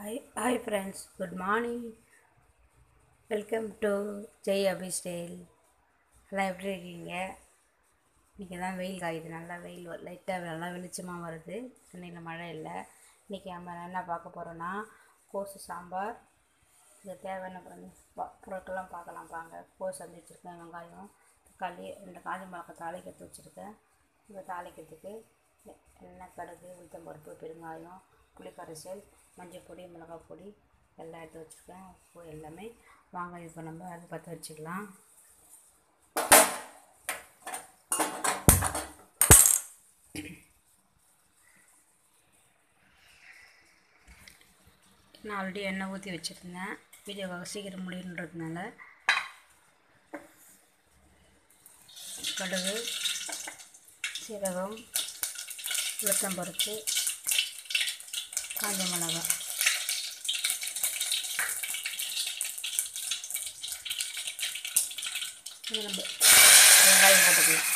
Hi hi friends good morning welcome to Jai Abhi style எல்லாம் எப்படி இருக்கீங்க? இன்றைக்கி தான் வெயில். காயுது நல்லா வெயில். லைட்டாக நல்லா வெளிச்சமாக வருது. சென்னையில் மழை இல்லை. இன்றைக்கி நம்ம என்ன பார்க்க போகிறோன்னா கோசு சாம்பார். இது தேவையான பொருள். பொருட்கள்லாம் பார்க்கலாம் பாங்க கோஸ் வந்து வச்சுருக்கேன் வெங்காயம் தக்காளி ரெண்டு காஞ்சி மிளகாய் தாளிக்கிறது வச்சுருக்கேன். இந்த தாளிக்கிறதுக்கு எண்ணெய் கடுகு உளுத்தம்பருப்பு பெருங்காயம் புளிக்கரைசல் மஞ்சள் பொடி மிளகாய் பொடி எல்லாம் எடுத்து வச்சுருக்கேன். உப்பு எல்லாமே வாங்க இப்போ நம்ம அது பற்ற வச்சுக்கலாம். நான் ஆல்ரெடி எண்ணெய் ஊற்றி வச்சுருந்தேன். வீடியோவாக சீக்கிரம் முடியுன்றதுனால கடுகு சீரகம் உளுத்தம்பருப்பு காஞ்ச மிளகா. இது நம்ம வெங்காயம் போட்டுக்கலாம்.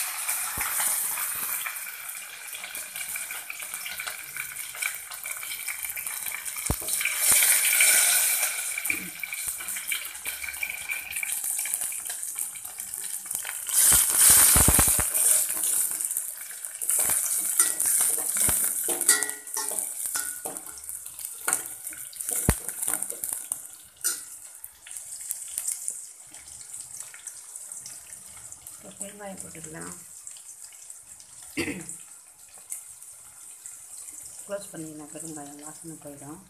இப்போ பெருங்காயம் போட்டுக்கலாம் க்ளோஸ் பண்ணிக்கலாம் பெருங்காயம் வாசனை போயிடும்.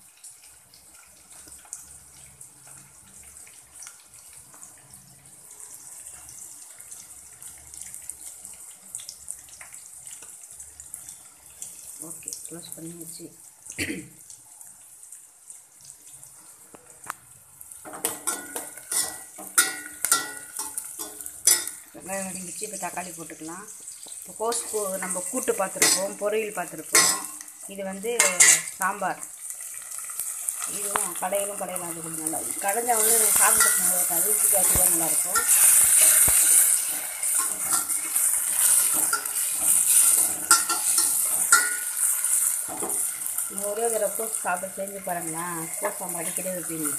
ஓகே க்ளோஸ் பண்ணி வச்சு வெங்காயம் வதங்கிச்சு இப்போ தக்காளி போட்டுக்கலாம். இப்போ கோஸ் போ நம்ம கூட்டு பார்த்துருப்போம் பொரியல் பார்த்துருப்போம். இது வந்து சாம்பார். இதுவும் கடையிலும் கடையில் அது கொஞ்சம் நல்லா கடைஞ்சா வந்து எனக்கு சாப்பிட்டு நல்லா இருக்காது ஊற்றி நல்லாயிருக்கும் நீங்கள் ஒரே தடவை கோஸ் சாப்பிட்டு செஞ்சு பாருங்களேன். கோஸ் சாம்பார் அடிக்கடி வைப்பீங்க.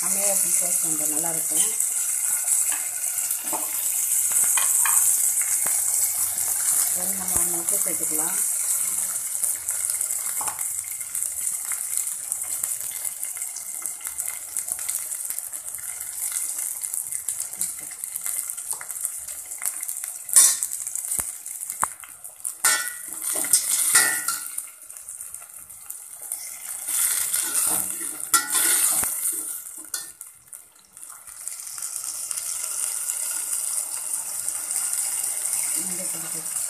செம்மையாக கோஸ் சாம்பார் நல்லாயிருக்கும் வந்து நம்ம ஒன்று உப்பு சேர்த்துக்கலாம் மஞ்சள் பொடி போட்டு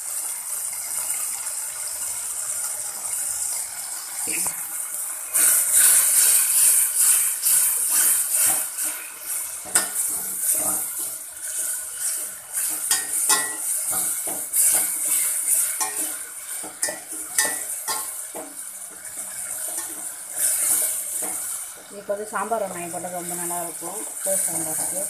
இப்போ வந்து சாம்பார் வெங்காயம் போட்டால் ரொம்ப நல்லா இருக்கும். கோஸ் சாம்பாருக்கு.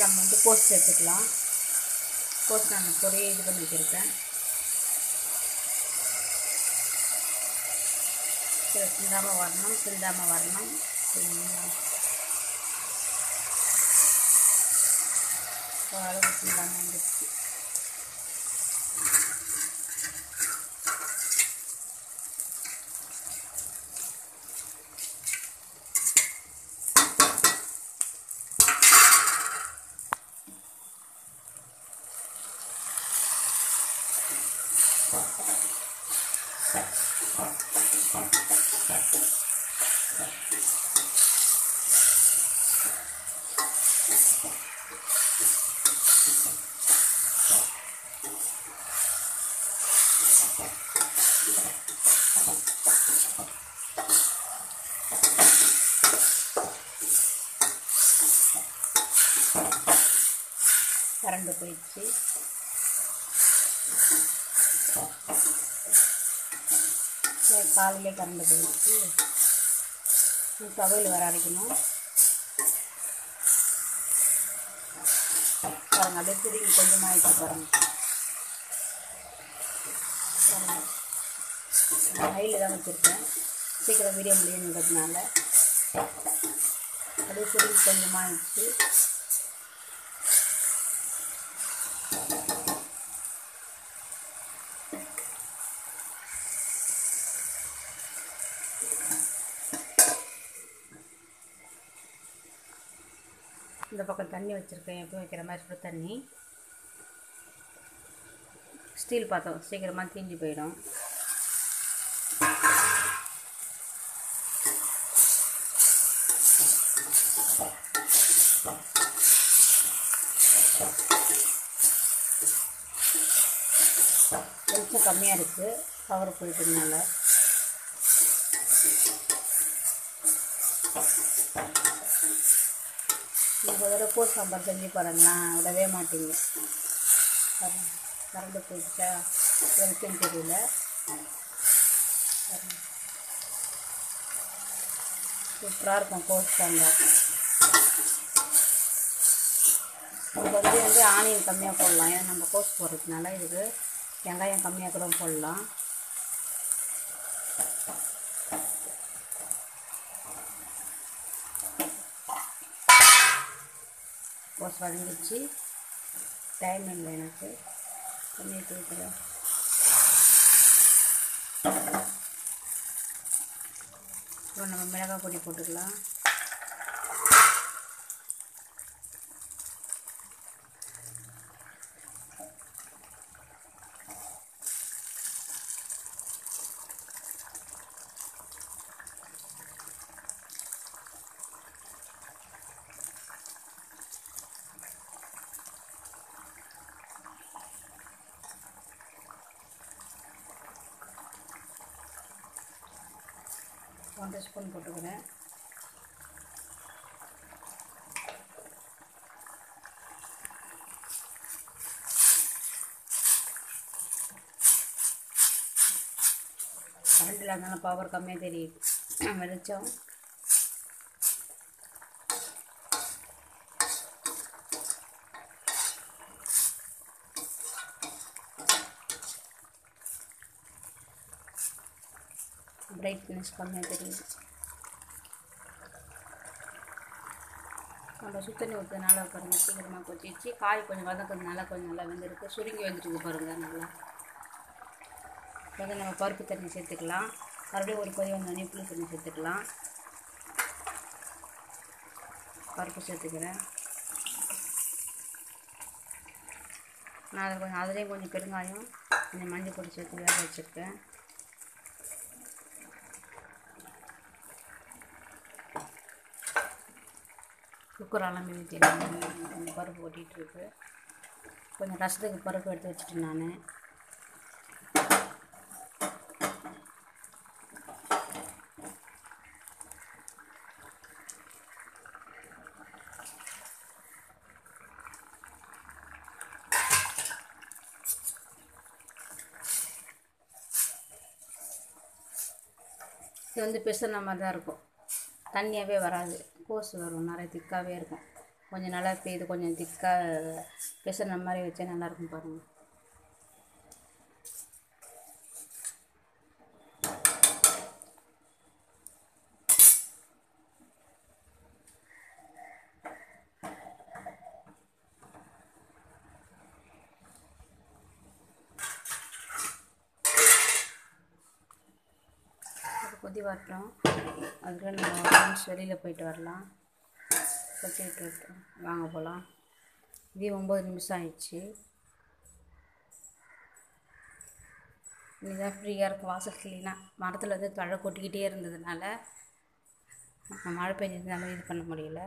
இப்போ வந்து நம்ம வந்து கோஸ் சேர்த்துக்கலாம் கோஸ் நான் பொடியை இது பண்ணி வச்சுருக்கேன். சிந்தாமல் வரணும் சிந்தாமல் வரணும். சிந்தாம- சிந்தாமல் வந்துடுச்சு கரண்டு போயிடுச்சு. காலையிலே கரண்டு போயிடுச்சு. துவையில் வர அரைக்கணும். பாருங்க அப்படியே திரும்பி கொஞ்சமாக ஆகிட்டு பாருங்க பாருங்கள் நான் ஹையில் தான் வச்சுருக்கேன். சீக்கிரம் வீடியோ முடியுங்கிறதுனால அப்படியே திரும்பி கொஞ்சமாக இருந்துச்சு இந்த பக்கம் தண்ணி வச்சுருக்கேன். எப்பவும் வைக்கிற மாதிரி தண்ணி. ஸ்டீல் பாத்திரம் சீக்கிரமாக தீஞ்சு போயிடும். வெளிச்சம் கம்மியாக இருக்குது கவர் போயிட்டதுனால. நீங்கள் ஒரு பூ சாம்பார் செஞ்சு பாருங்களேன் விடவே மாட்டீங்க. பாருங்க. கரண்டு போயிடுச்சா? எனக்கும் தெரியல. சூப்பராக இருக்கும் கோஸ் சாம்பார் நம்ம வந்து வந்து ஆனியன் கம்மியாக போடலாம். ஏன்னா நம்ம கோஸ் போடுறதுனால இதுக்கு வெங்காயம் கம்மியாக கூட போடலாம். கோஸ் வதங்கிடுச்சு. டைம் இல்லை எனக்கு. பண்ணிட்டு இருக்கிறேன் இப்போ நம்ம மிளகாய் பொடி போட்டுக்கலாம். ஒன்றரை ஸ்பூன் போட்டுக்கிறேன் கரண்டில் இருந்தாலும் பவர் கம்மியாக தெரியுது. வெளிச்சம் பிரைட்னஸ் கம்மியாக தெரியுது. நம்ம சுத்தண்ணி ஊற்றுறதுனால பாருங்கள் சீக்கிரமாக கொச்சிச்சு காய் கொஞ்சம் வதக்கிறதுனால கொஞ்சம் நல்லா வெந்திருக்கு. சுருங்கி வந்துருக்கு பாருங்கள் நல்லா. வந்து நம்ம பருப்பு தண்ணி சேர்த்துக்கலாம். மறுபடியும் ஒரு கொதி வந்தோடனே புளி தண்ணி சேர்த்துக்கலாம். பருப்பு சேர்த்துக்கிறேன். நான் அதில் கொஞ்சம் அதுலேயும் கொஞ்சம் பெருங்காயம் கொஞ்சம் மஞ்சள் பொடி சேர்த்து வேக வச்சுருக்கேன். குக்கரெல்லாம் மீதி ஊற்றிடலாம் கொஞ்சம் பருப்பு ஓட்டிகிட்ருக்கு கொஞ்சம் ரசத்துக்கு பருப்பு எடுத்து வச்சுட்டேன் நான். இது வந்து பிசுன மாதிரி தான் இருக்கும். தண்ணியாகவே வராது. கோஸ் வரும். நிறைய திக்காகவே இருக்கும். கொஞ்சம் நல்லா பெய்யுது கொஞ்சம் திக்காக பிசுன மாதிரி வச்சா நல்லாயிருக்கும் பாருங்கள் அது கொதி வரட்டும். அதுக்குள்ளே நம்ம ஃப்ரெண்ட்ஸ் வெளியில் போயிட்டு வரலாம். கொத்தி விட்டு வாங்க போகலாம் இதே ஒம்பது நிமிஷம் ஆயிடுச்சு. இதுதான் ஃப்ரீயாக இருக்கும். வாசல் கிளீனாக மரத்தில் வந்து தழை கொட்டிக்கிட்டே இருந்ததுனால மழை பெஞ்சதுனால இது பண்ண முடியல.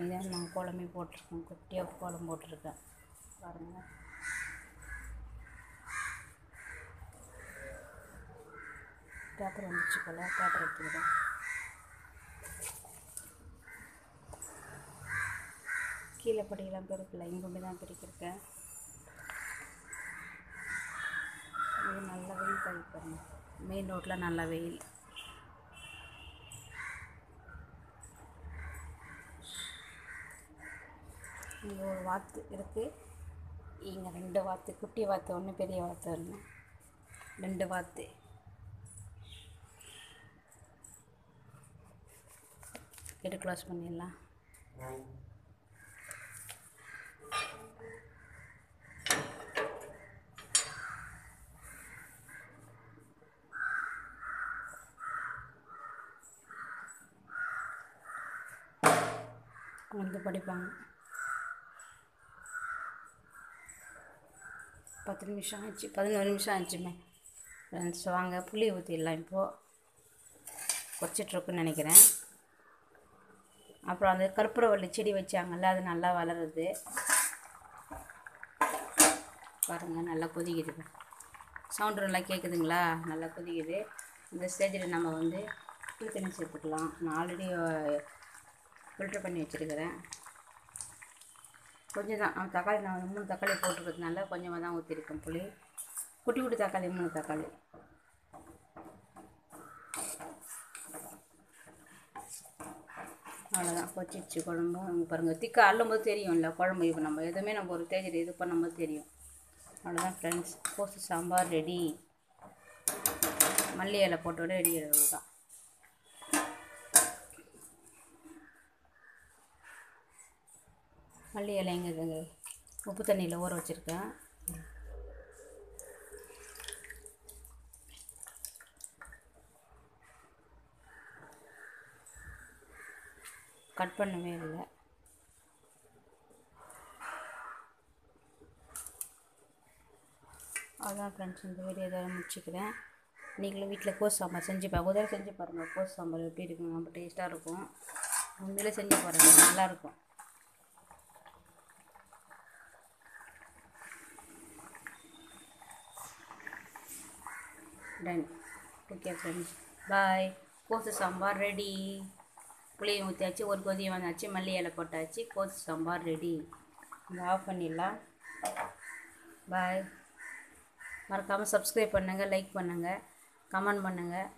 இதான் நான் கோலமே போட்டிருக்கேன். குட்டியாக கோலம் போட்டிருக்கேன். பாருங்கள் பேப்பர் வந்துச்சு போல் பேப்பர் எடுத்துக்கிறேன் கீழே படியெல்லாம் பெருக்கல இங்கே தான் பிரிக்கிருக்கேன் இது நல்ல வெயில் காய் பாருங்க. மெயின் ரோட்டில் நல்ல வெயில். இங்கே ஒரு வாத்து இருக்குது இங்கே ரெண்டு வாத்து குட்டி வாத்து ஒன்று பெரிய வாத்து ஒன்று ரெண்டு வாத்து. கேட்டு க்ளோஸ் பண்ணிடலாம். வந்து படிப்பாங்க. பத்து நிமிஷம் ஆச்சு பதினோரு நிமிஷம் ஆச்சுமே ஃப்ரெண்ட்ஸ் வாங்க புளி ஊற்றிடலாம் இப்போது குறைச்சிட்ருக்குன்னு நினைக்கிறேன். அப்புறம் அந்த கற்பூரவள்ளி செடி வச்சாங்கல்ல அது நல்லா வளருது. பாருங்கள் நல்லா கொதிக்குது. சவுண்டு நல்லா கேட்குதுங்களா நல்லா கொதிக்குது. இந்த ஸ்டேஜில் நம்ம வந்து புளி தண்ணி சேர்த்துக்கலாம். நான் ஆல்ரெடி ஃபில்டர் பண்ணி வச்சுருக்கிறேன். கொஞ்சம் தான் தக்காளி நான் மூணு தக்காளி போட்டுருக்கிறதுனால கொஞ்சமாக தான் ஊற்றிருக்கேன் புளி. குட்டி குட்டி தக்காளி மூணு தக்காளி. அவ்வளோதான் கொச்சிச்சு குழம்பு. அங்கே பாருங்கள் திக்கா அள்ளும்போது தெரியும்ல குழம்பு இப்போ நம்ம எதுவுமே நம்ம ஒரு தேஜர் இது பண்ணும்போது தெரியும். அவ்வளோதான் ஃப்ரெண்ட்ஸ் கோசு சாம்பார் ரெடி மல்லி இலை போட்டோட ரெடி தான் மல்லி இலை எங்கே உப்பு தண்ணியில் ஊற வச்சுருக்கேன். கட் பண்ணவே இல்லை. அதான் ஃப்ரெண்ட்ஸ் இந்த வீடியோ இதோட முடிச்சுக்கிறேன். நீங்களும் வீட்டில் கோஸ் சாம்பார் செஞ்சு பாருங்க. செஞ்சு பாருங்கள் கோஸ் சாம்பார் எப்படி இருக்கும் ரொம்ப டேஸ்ட்டாக இருக்கும். உண்மையிலே செஞ்சு பாருங்கள் நல்லாயிருக்கும் டன் ஓகே ஃப்ரெண்ட்ஸ் பாய் கோசு சாம்பார் ரெடி புளியை ஊற்றியாச்சு ஒரு கொதி வந்தாச்சு மல்லி இலை போட்டாச்சு கோசு சாம்பார் ரெடி இங்கே ஆஃப் பண்ணிடலாம். பாய் மறக்காமல் சப்ஸ்கிரைப் பண்ணுங்கள் லைக் பண்ணுங்கள் கமெண்ட் பண்ணுங்கள்